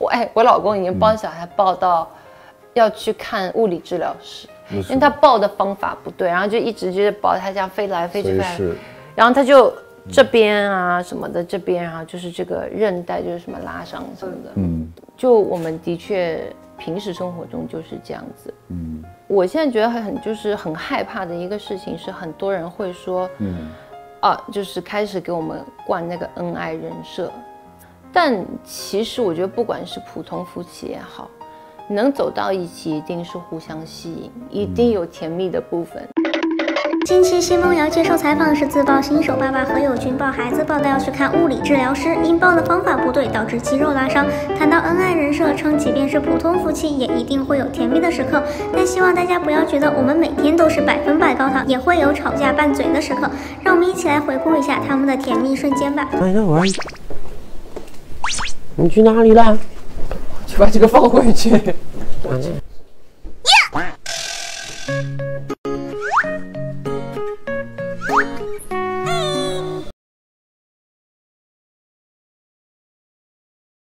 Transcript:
我哎，我老公已经帮小孩报到要去看物理治疗师，因为他抱的方法不对，然后就一直就是抱他这样飞来飞去，然后他就这边啊什么的这边啊，就是这个韧带就是什么拉伤什么的，嗯，就我们的确平时生活中就是这样子，嗯，我现在觉得很就是很害怕的一个事情是很多人会说，嗯。啊，就是开始给我们灌那个恩爱人设，但其实我觉得，不管是普通夫妻也好，能走到一起，一定是互相吸引，一定有甜蜜的部分。近期奚梦瑶接受采访时自曝，新手爸爸何猷君抱孩子抱到要去看物理治疗师，因抱的方法不对导致肌肉拉伤。谈到恩爱人设，称即便是普通夫妻也一定会有甜蜜的时刻，但希望大家不要觉得我们每天都是百分百高糖，也会有吵架拌嘴的时刻。让我们一起来回顾一下他们的甜蜜瞬间吧。哎，那玩意，你去哪里了？去把这个放回去。